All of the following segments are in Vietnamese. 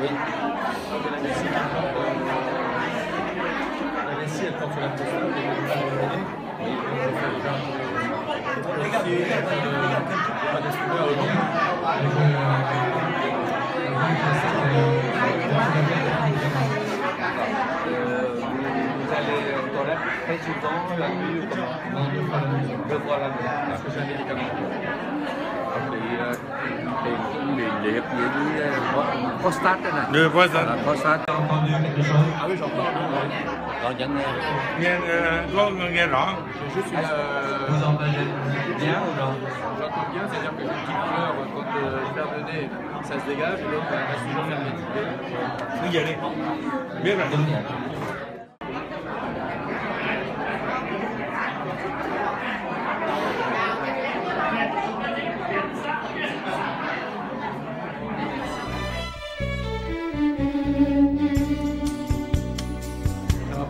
Oui. La elle porte la est euh, Vous allez euh, dans très souvent, la nuit ou comment Je vois la nuit, parce que j'ai un médicament il y a eu une prostate. Deux prostates. La prostate. Ah oui, j'entends. Regarde. Claude Gagnon. J'ai juste une. Ah, euh, vous entendez bien ou non? J'entends bien, c'est-à-dire que j'ai une petite couleur euh, quand euh, je ferme le nez, ça se dégage, l'autre reste toujours fermé. Oui, y aller. Bien, bien.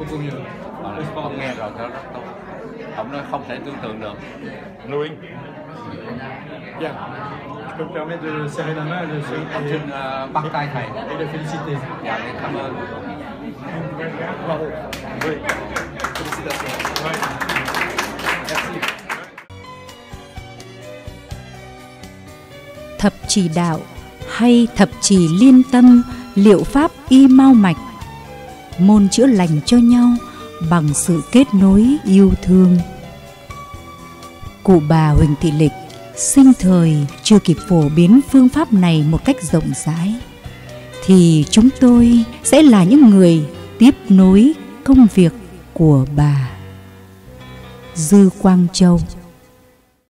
Va beaucoup mieux. Ờ, không nghe rồi nó rất tốt ông nói không thể tưởng tượng được nuôi Bien. Je peux me permettre de serrer la main de, bắt tay thầy et de féliciter. dạ để cảm ơn Bravo. nuôi Félicitations. Merci. thập trì đạo hay thập trì liên tâm liệu pháp y mau mạch môn chữa lành cho nhau bằng sự kết nối yêu thương. Cụ bà huỳnh thị lịch sinh thời chưa kịp phổ biến phương pháp này một cách rộng rãi, thì chúng tôi sẽ là những người tiếp nối công việc của bà. Dư quang châu